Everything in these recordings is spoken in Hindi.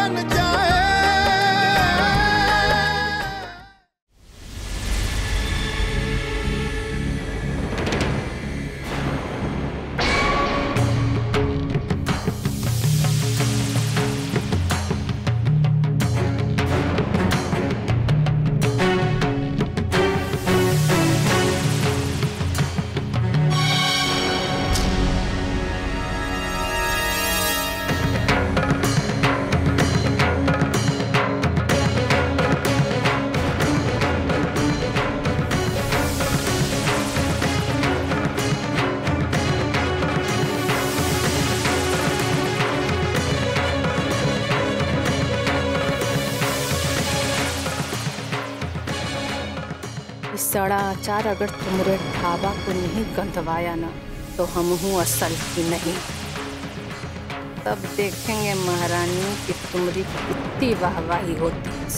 बन जाए इस सड़ा अचार अगर तुमरे ढाबा को नहीं गंधवाया ना तो हम हूँ असल की नहीं। तब देखेंगे महारानी कि तुम्हारी कितनी वाहवाही होती है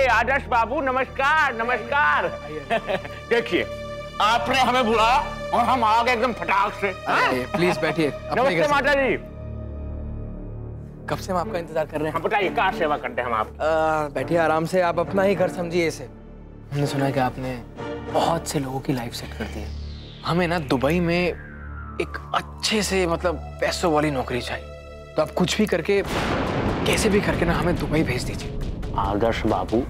अरे आदर्श बाबू नमस्कार नमस्कार। देखिए आपने हमें बुलाया और हम आ गए एकदम फटाक से। हाँ? प्लीज़ बैठिए नमस्ते माता जी कब से हम आपका इंतज़ार कर रहे हाँ? बताइए क्या सेवा करते हैं हम आप? बैठिए आराम से आप अपना ही घर समझिए इसे। हमने सुना है कि आपने बहुत से लोगों की लाइफ सेट कर दी है। हमें ना दुबई में एक अच्छे से मतलब पैसों वाली नौकरी चाहिए। तो आप कुछ भी करके कैसे भी करके ना हमें दुबई भेज दीजिए। आदर्श बाबू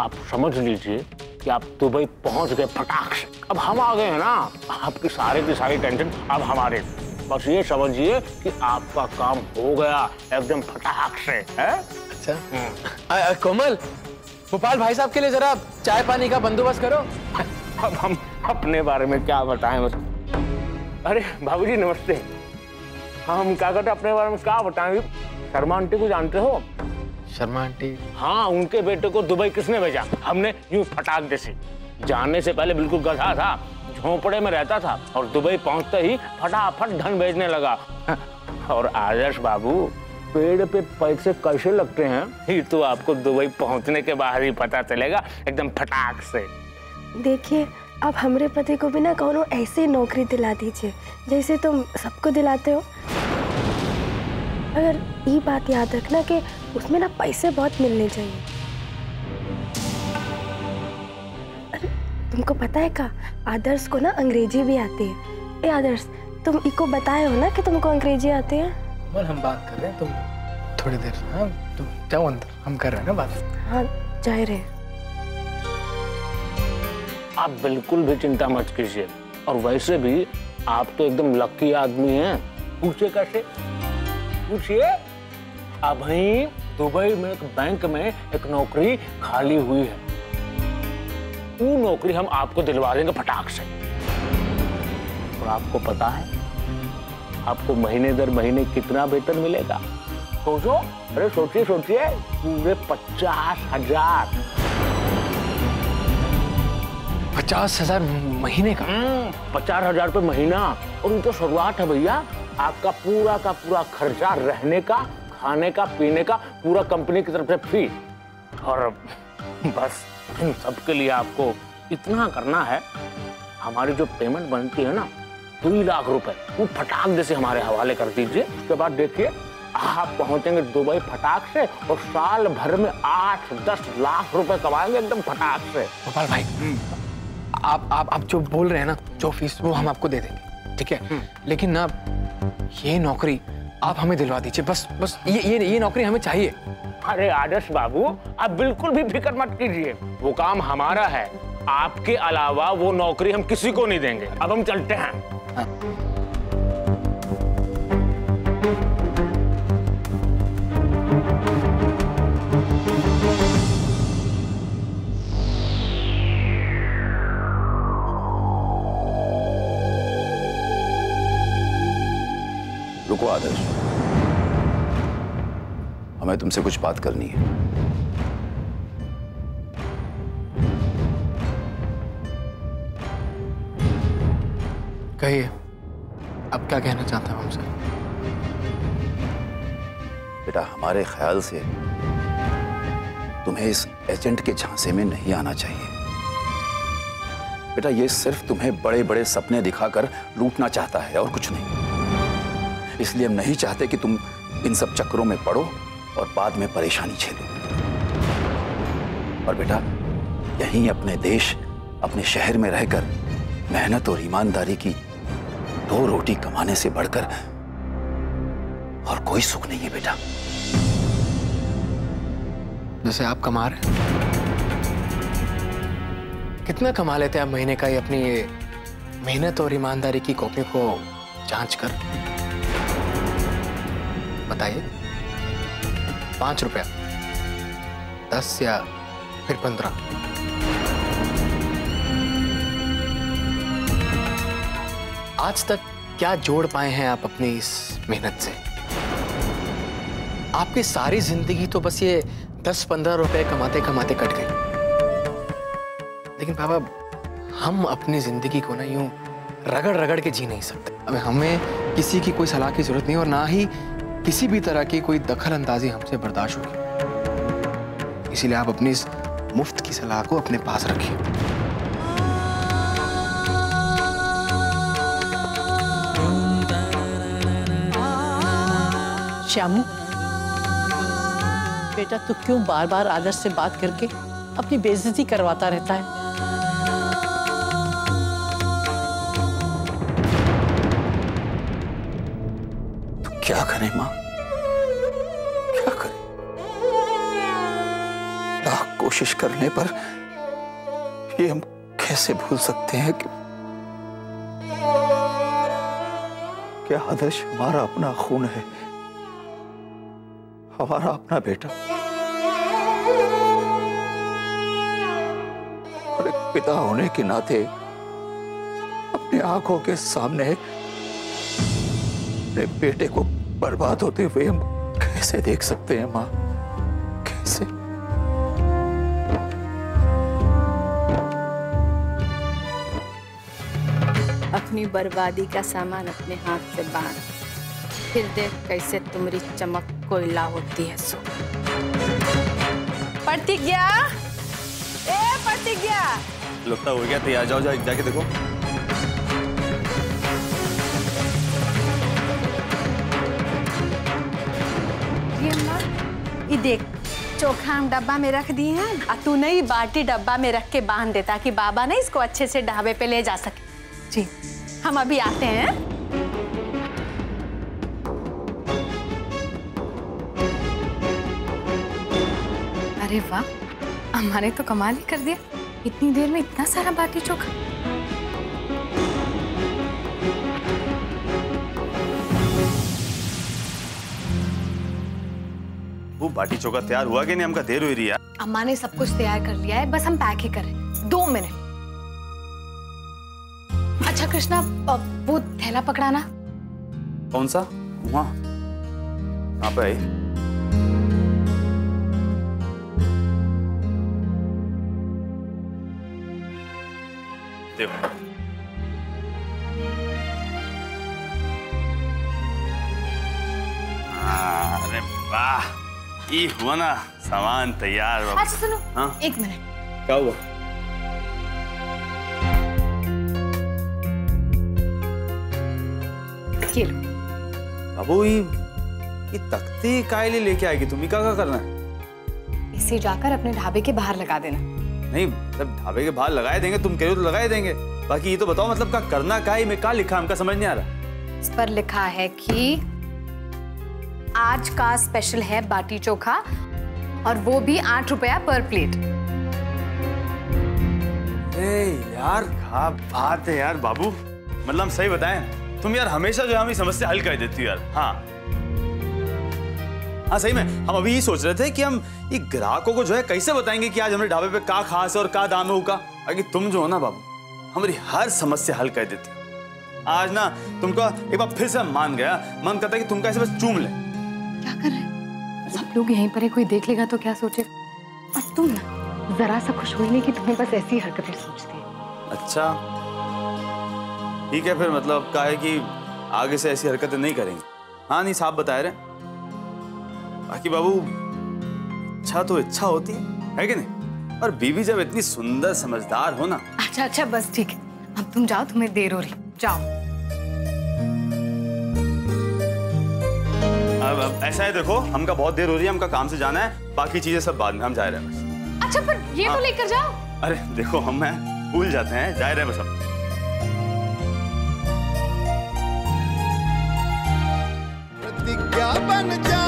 आप समझ लीजिए कि आप दुबई पहुँच गए फटाक से। अब हम आ गए हैं ना। आपकी सारी की सारी टेंशन अब हमारे। बस ये समझिए कि आपका काम हो गया एकदम फटाक से है? अच्छा। आ, आ, कोमल गोपाल भाई साहब के लिए जरा चाय पानी का बंदोबस्त करो। अब हम अपने बारे में क्या बताएँ बस। अरे बाबूजी नमस्ते। हम क्या करते अपने बारे में क्या बताएँ? शर्मा आंटी को जानते हो? शर्मा आंटी। हाँ उनके बेटे को दुबई किसने भेजा? हमने यूँ फटाक जैसे जाने से पहले बिल्कुल गधा था झोंपड़े में रहता था और दुबई पहुँचते ही फटाफट धन भेजने लगा। और आदर्श बाबू पेड़ पे पैसे कैसे लगते हैं? ये तो आपको दुबई पहुँचने के बाद ही पता चलेगा एकदम फटाक से। देखिए अब हमारे पति को भी ना कौनो ऐसी नौकरी दिला दीजिए जैसे तुम सबको दिलाते हो। अगर ये बात याद रखना कि उसमें ना पैसे बहुत मिलने चाहिए। अरे तुमको पता है का? आदर्श को ना अंग्रेज़ी भी आती है। ए आदर्श तुम इको बताए हो ना कि तुमको अंग्रेज़ी आती है? कोमल हम बात कर रहे हैं तुम थोड़ी देर हाँ तुम जाओ अंदर हम कर रहे हैं ना बात। हाँ जा रहे आप बिल्कुल भी चिंता मत कीजिए। और वैसे भी आप तो एकदम लकी आदमी हैं। पूछिए कैसे? पूछिए। अभी दुबई में एक बैंक में एक नौकरी खाली हुई है। वो नौकरी हम आपको दिलवा देंगे फटाक से। और आपको पता है आपको महीने दर महीने कितना वेतन मिलेगा? सोचो अरे सोचिए सोचिए पूरे पचास हज़ार। पचास हज़ार महीने का? पचास हज़ार रुपये महीना। और ये तो शुरुआत है भैया आपका पूरा का पूरा खर्चा रहने का खाने का पीने का पूरा कंपनी की तरफ़ से फ्री और बस इन सब के लिए आपको इतना करना है हमारी जो पेमेंट बनती है ना दो लाख रुपए वो फटाक जैसे हमारे हवाले कर दीजिए। उसके बाद देखिए आप पहुँचेंगे दुबई फटाक से और साल भर में आठ दस लाख रुपए कमाएँगे एकदम फटाक से। गोपाल भाई आप आप आप जो बोल रहे हैं ना जो फ़ीस वो हम आपको दे देंगे। ठीक है? लेकिन ना ये नौकरी आप हमें दिलवा दीजिए बस बस ये ये ये नौकरी हमें चाहिए। अरे आदर्श बाबू आप बिल्कुल भी फ़िक्र मत कीजिए। वो काम हमारा है। आपके अलावा वो नौकरी हम किसी को नहीं देंगे। अब हम चलते हैं। रुको आदर्श। हमें तुमसे कुछ बात करनी है। कहिए अब क्या कहना चाहते हैं हमसे? बेटा हमारे ख्याल से तुम्हें इस एजेंट के झांसे में नहीं आना चाहिए। बेटा ये सिर्फ़ तुम्हें बड़े बड़े सपने दिखाकर लूटना चाहता है और कुछ नहीं। इसलिए हम नहीं चाहते कि तुम इन सब चक्करों में पड़ो और बाद में परेशानी झेलो। और बेटा, यहीं अपने देश, अपने शहर में रहकर, मेहनत और ईमानदारी की दो रोटी कमाने से बढ़कर और कोई सुख नहीं है बेटा। जैसे आप कमा रहे कितना कमा लेते हैं आप महीने का ये अपनी मेहनत और ईमानदारी की कॉपी को जाँच कर? बताइए। पाँच रुपया। दस या फिर पंद्रह। आज तक क्या जोड़ पाए हैं आप अपनी इस मेहनत से? आपकी सारी ज़िंदगी तो बस ये दस पंद्रह रुपए कमाते कमाते कट गई। लेकिन पापा हम अपनी ज़िंदगी को ना यूँ रगड़ रगड़ के जी नहीं सकते। अब हमें किसी की कोई सलाह की ज़रूरत नहीं और ना ही किसी भी तरह की कोई दखल अंदाजी हमसे बर्दाश्त होगी। इसीलिए आप अपनी इस मुफ़्त की सलाह को अपने पास रखिए। श्यामू, बेटा तू क्यों बार बार आदर्श से बात करके अपनी बेइज्जती करवाता रहता है? क्या करें माँ? क्या करें? लाख कोशिश करने पर ये हम कैसे भूल सकते हैं कि क्या आदर्श हमारा अपना खून है? हमारा अपना बेटा। और एक पिता होने के नाते अपनी आँखों के सामने अपने बेटे को बर्बाद होते हुए हम कैसे देख सकते हैं माँ? कैसे? अपनी बर्बादी का सामान अपने हाथ से बाँध। फिर देख कैसे तुम्हारी चमक कोयला होती है सो। प्रतिज्ञा! ए प्रतिज्ञा! लगता हो गया तैयार जाओ जाओ जाके देखो। देख चोखा हम डब्बा में रख दिए हैं। और तू नहीं बाटी डब्बा में रख के बाँध दे ताकि बाबा ना इसको अच्छे से ढाबे पे ले जा सके। जी। हम अभी आते हैं। अरे वाह हमारे तो कमाल ही कर दिया। इतनी देर में इतना सारा बाटी चोखा। वो बाटी चोखा तैयार हुआ कि नहीं? हमका देर हो रही है। अम्मा ने सब कुछ तैयार कर लिया है बस हम पैक ही करें। दो मिनट। अच्छा कृष्णा वो थैला पकड़ाना। कौन सा? वहाँ। पे आई ये हुआ ना सामान तैयार। अच्छा सुनो हाँ? एक मिनट। क्या हुआ? बाबू ये ये तख्ती काय लिए लेके आएगी? तुम्हें क्या क्या करना है? इसे जाकर अपने ढाबे के बाहर लगा देना। नहीं मतलब ढाबे के बाहर लगाए देंगे तुम कह रहे हो तो लगाए देंगे। बाकी ये तो बताओ मतलब का करना का है में क्या लिखा हमका समझ नहीं आ रहा। इस पर लिखा है कि आज का स्पेशल है बाटी चोखा और वो भी आठ रुपया पर प्लेट ए, यार, क्या बात है यार, बाबू। मतलब हम सही बताएँ, तुम यार हमेशा जो है हमें समस्या हल कर देती हो यार। हाँ। हाँ सही में, हम अभी ये सोच रहे थे कि हम ये ग्राहकों को जो है कैसे बताएँगे कि आज हमारे ढाबे पे का खास है और का दाम है उसका आगे तुम जो हो ना, बाबू, हमारी हर समस्या हल कर देती हो। आज ना, तुमको एक बार फिर से मान गया मन करता है कि तुमको ऐसे बस चूम ले। क्या कर रहे सब लोग यहीं पर है कोई देख लेगा तो क्या सोचे और तुम ना जरा सा खुश हुई नहीं कि तुम्हें बस ऐसी हरकतें सोचती है। अच्छा। ठीक है फिर मतलब का है कि आगे से ऐसी हरकतें नहीं करेंगे। हाँ नहीं साहब बताए रहे। बाकी बाबू इच्छा तो इच्छा होती है है कि नहीं? और बीवी जब इतनी सुंदर समझदार हो ना। अच्छा अच्छा बस ठीक है। अब तुम जाओ तुम्हें देर हो रही। जाओ। अब, अब ऐसा है देखो हमका बहुत देर हो रही है हमका काम से जाना है बाकी चीज़ें सब बाद में हम जा रहे हैं बस। अच्छा पर ये तो लेकर जाओ। अरे देखो हम हैं भूल जाते हैं जा रहे हैं बस हम प्रतिज्ञा बन जा।